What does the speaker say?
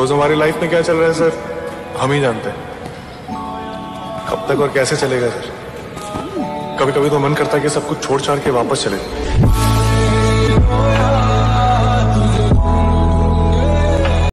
रोज हमारी लाइफ में क्या चल रहा है सर हम ही जानते हैं। कब तक और कैसे चलेगा सर कभी कभी तो मन करता है कि सब कुछ छोड़ छाड़ के वापस चले